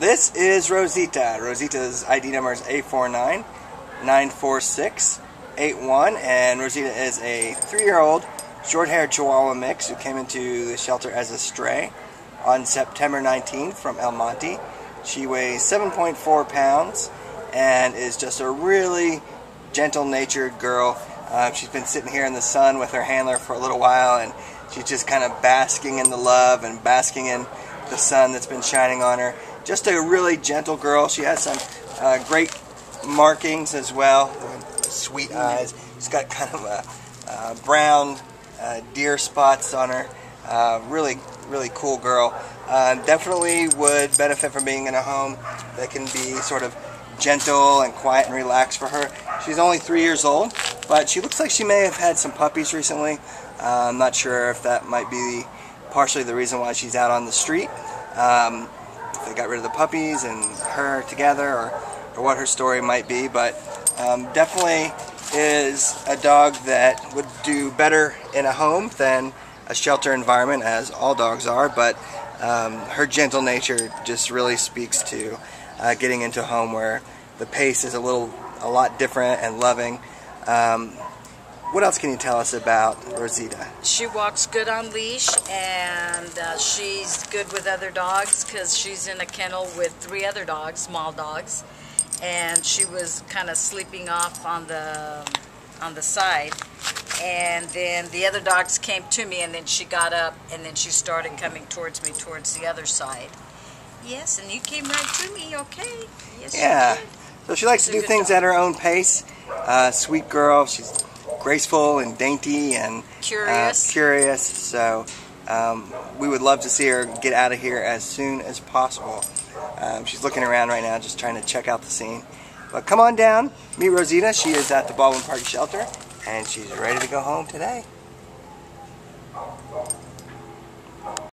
This is Rosita. Rosita's ID number is A49-946-81, and Rosita is a three-year-old short-haired Chihuahua mix who came into the shelter as a stray on September 19th from El Monte. She weighs 7.4 pounds and is just a really gentle-natured girl. Uh, she's been sitting here in the sun with her handler for a little while, and she's just kind of basking in the love and basking in the sun that's been shining on her just a really gentle girl. She has some uh, great markings as well. Sweet eyes. She's got kind of a brown uh, deer spots on her. Uh, really, really cool girl. Uh, definitely would benefit from being in a home that can be sort of gentle and quiet and relaxed for her. She's only three years old, but she looks like she may have had some puppies recently. Uh, I'm not sure if that might be partially the reason why she's out on the street. Um, they got rid of the puppies and her together or, or what her story might be, but um, definitely is a dog that would do better in a home than a shelter environment, as all dogs are, but um, her gentle nature just really speaks to uh, getting into a home where the pace is a little, a lot different and loving. Um, what else can you tell us about Rosita? She walks good on leash and uh, she's good with other dogs because she's in a kennel with three other dogs, small dogs. And she was kind of sleeping off on the on the side. And then the other dogs came to me and then she got up and then she started coming towards me towards the other side. Yes, and you came right to me, okay. Yes, yeah. So she likes to do things dog. at her own pace. Uh, sweet girl. She's graceful and dainty and curious. Uh, curious. So um, we would love to see her get out of here as soon as possible. Um, she's looking around right now, just trying to check out the scene. But come on down, meet Rosita. She is at the Baldwin Park Shelter, and she's ready to go home today.